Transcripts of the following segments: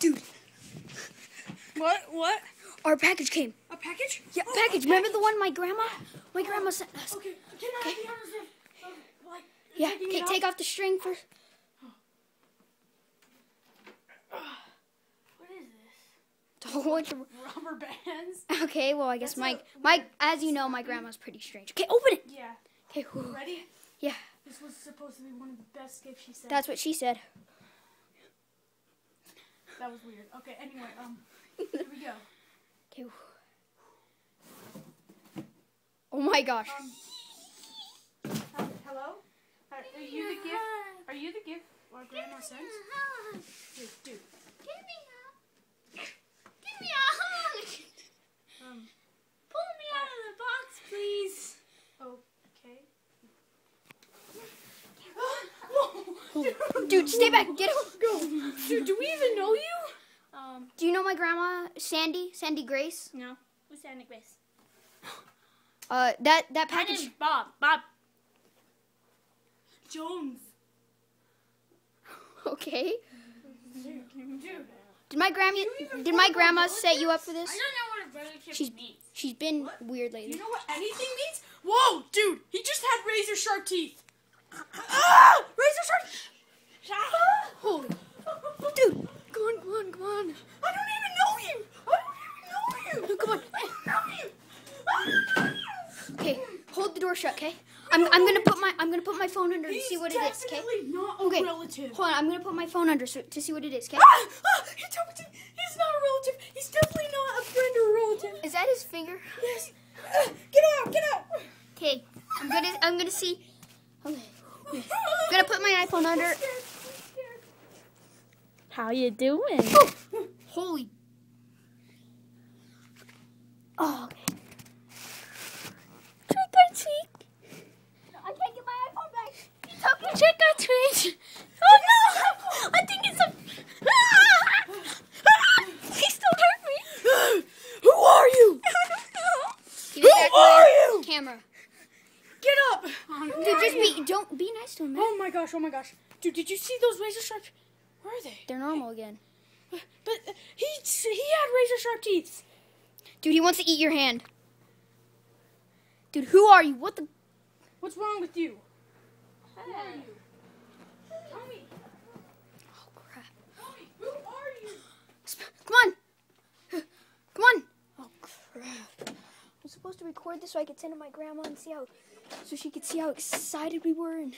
Dude, What? What? our package came. A package? Yeah, Oh, package. Remember the one my grandma? My grandma sent us. Okay. Can I Okay. be honest with like Yeah, okay, take off the string first. What is this? A whole bunch of- Rubber bands? Okay, well, I guess That's Mike, a my, as you know, my grandma's pretty strange. Okay, open it. Yeah. Okay. Ready? yeah, This was supposed to be one of the best gifts she said. that's what she said. That was weird. Okay, anyway, um, here we go. Okay. Oh my gosh. Um, hello? Are, are you the gift? Are you the gift our grandma sent? Dude, dude. Give me a Give me a hug. Um, Pull me out of the box, please. okay. Dude, stay back. Get him. Go. Dude, do we even know you? Um, Do you know my grandma, Sandy? Sandy Grace? no. Who's Santa Grace? Uh, that that My package. name's Bob. Bob. Jones. Okay. Did my grandma did my grandma set you up for I this? don't know what a relative She's- means. She's been weird Do lately. you know what anything means? Whoa, dude, he just had razor sharp teeth. Ah! Razor sharp. Holy, dude, come on, come on, come on. I don't even know you. I don't even know you. Come on. I don't know you. I don't know you. Okay, hold the door shut, okay? I'm, I'm gonna put my I'm gonna put my phone under to see what it is, okay? not a Okay. relative. Hold on, I'm gonna put my phone under so, to see what it is, okay? Ah! Ah! He told me to- he's not a relative. He's definitely not a friend or a relative. Is that his finger? Yes. Ah, Get out! Get out! Okay, I'm gonna I'm gonna see. Okay, I'm gonna put my iPhone under. How you doing? Oh, holy. Oh, okay. Trick or treat. I can't get my iPhone back. He took it. Trick or treat. Oh no! I think it's a. he still hurt me. Who are you? Who are you? camera. Get up! Oh, Dude, just be don't be nice to him, man. Oh my gosh! Oh my gosh! Dude, did you see those razor sharp? Where are they? They're normal again. But uh, he he had razor sharp teeth. Dude, he wants to eat your hand. Dude, who are you? What the? What's wrong with you? Who are you? Tell me. Oh crap! Tell me. Who are you? Come on! Come on! Oh crap! I was supposed to record this so I could send it to my grandma and see how, so she could see how excited we were, and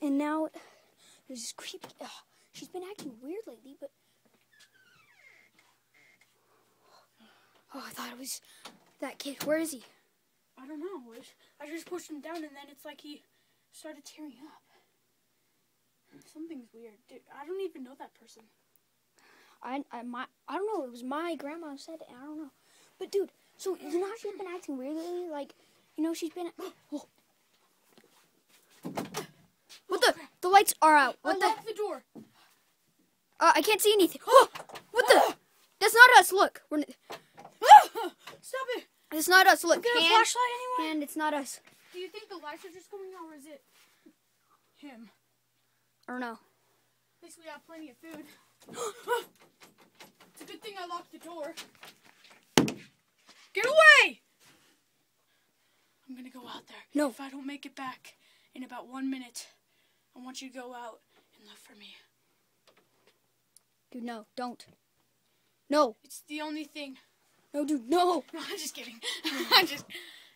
and now there's this creepy. ugh, she's been acting weird lately, but. Oh, I thought it was that kid. Where is he? I don't know. I just- pushed him down, and then it's like he started tearing up. Something's weird, dude. I don't even know that person. I, I, my, I don't know. It was my grandma who said it. I don't know. But dude, so you know how she's been acting weird lately? Like, you know, she's been. Oh. What the? The lights are out. What the? Unlock the door. Uh, I can't see anything. Oh, what the? That's not us. Look, we're. n- Stop it! It's not us. Look, there a flashlight anywhere? hand. It's not us. Do you think the lights are just going out, or is it him? I don't know. At least we have plenty of food. it's a good thing I locked the door. Get away! I'm gonna go out there. No. If I don't make it back in about one minute, I want you to go out and look for me. Dude, no, don't. No. It's the only thing. No, dude, no. no I'm just kidding. I'm just.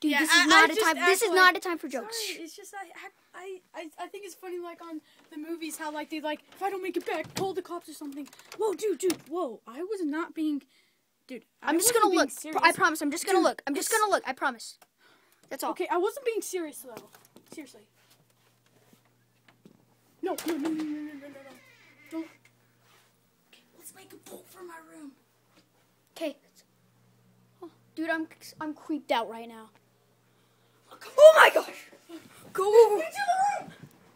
Dude, yeah, this is I, not I a time. This is not a time for jokes. Sorry, it's just I, I, I, I think it's funny like on the movies how like they like if I don't make it back, call the cops or something. Whoa, dude, dude, whoa! I was not being, dude. I'm I just gonna look. Serious. I promise. I'm just gonna dude, look. I'm just gonna look. I promise. That's all. Okay, I wasn't being serious though. Seriously. No, no, no, no, no, no, no, no. Don't. A my room. Okay. Oh, dude, I'm I'm creeped out right now. Come Oh my gosh! Go! Into the room.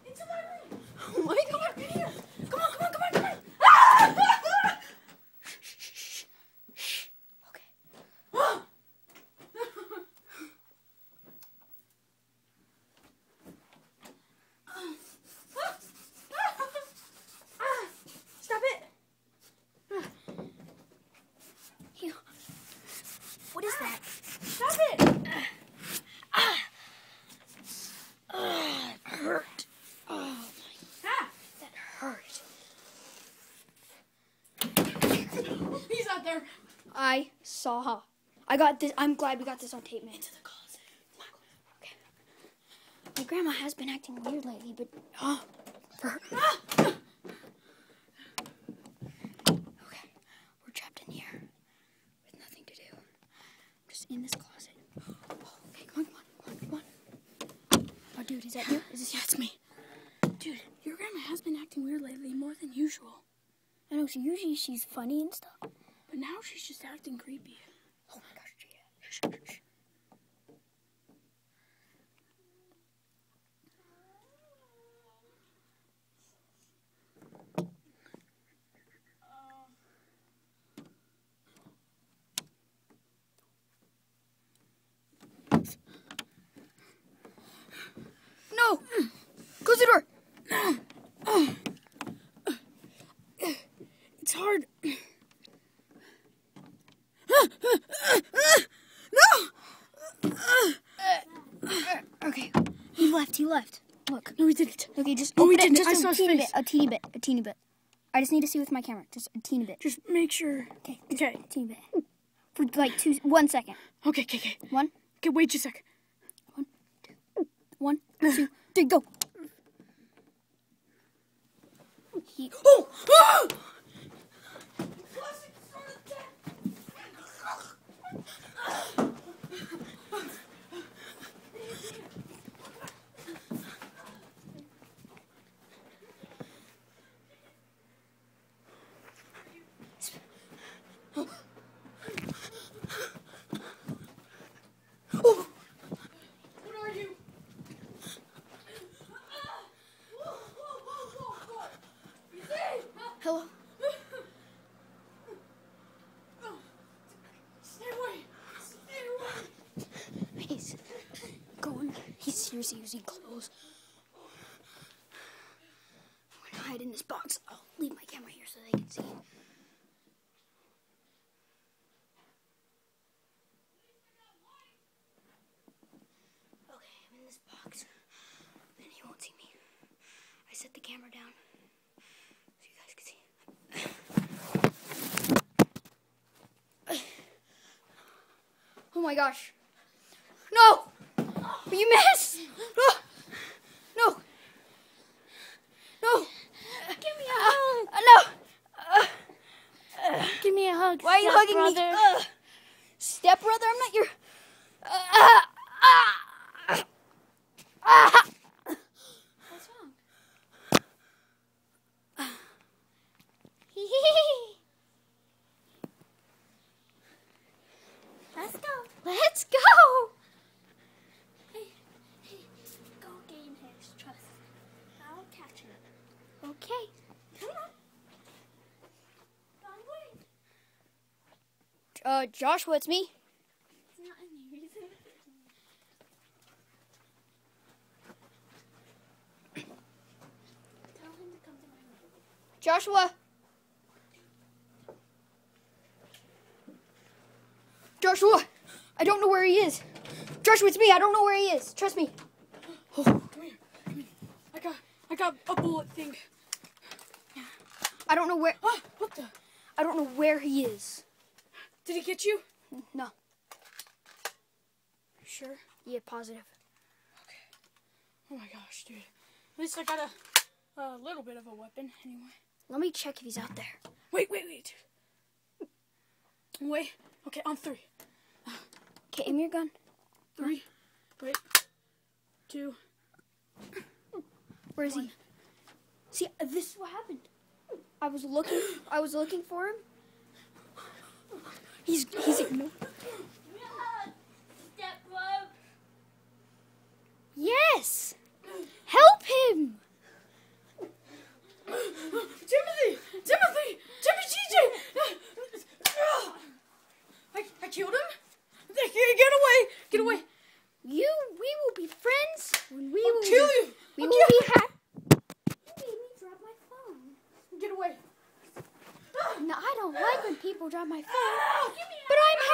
Into my room. Oh my god! Come on, come on, come on, come on. Ah! Okay. Stop it. He's out there. I saw. Her. I got this. I'm glad we got this on tape, man. Into the closet. Okay. My grandma has been acting weird lately, but oh, for her. Ah! Okay, we're trapped in here with nothing to do. I'm just in this closet. Oh, okay, come on, come on, come on, come on. Oh, dude, is that you? Is this you? Yeah, it's me. Dude, your grandma has been acting weird lately more than usual. I know. So usually she's funny and stuff. But now she's just acting creepy. Oh my gosh, Gia. Shh, shh, shh. No! Close the door! It's hard. Okay. He left, he left. Okay, just oh, No, open it just I a saw his teeny face. bit, a teeny bit, a teeny bit. I just need to see with my camera, just a teeny bit, Just make sure. Okay. Okay. a teeny bit, for like two, one second. Okay, okay, okay. One, Okay, wait just a sec. one, two, three, go. He, oh, What are you? hello. Stay away. Stay away. He's going. Seriously using clothes. I'm gonna hide in this box. I'll leave my camera here so they can see. Okay, I'm in this box. And he won't see me. I set the camera down. Oh my gosh. No! You missed! No! No! No! Give me a hug! no! Give me a hug. Why are you hugging brother. me? Uh, step brother, I'm not your. Uh, ah, ah, ah. What's wrong? Let's go. Let's go! Hey, hey, go game his trust. I'll catch him. Okay. Come on. Wrong way. Uh, Joshua, it's me. It's not any reason. Tell him to come to my room. Joshua. Joshua, I don't know where he is. Joshua, it's me. I don't know where he is. Trust me. Oh, come here. Come here. I got, I got a bullet thing. I don't know where. Ah, what the? I don't know where he is. Did he get you? No. Sure. Yeah, positive. Okay. Oh my gosh, dude. At least I got a, a little bit of a weapon anyway. Let me check if he's out there. Wait, wait, wait. Wait. Okay, on three. Okay, aim your gun. Three. Wait. Two. Where is he? See, this is what happened. I was looking. I was looking for him. He's he's. Step. Yes. Help him. Timothy! Timothy! Timmy TJ! I, I killed him? Get away! Get away! You, we will be friends when we I'll will kill be, you! We I'll will kill be you! happy. You made me drop my phone. Get away! People drop my phone, but I'm.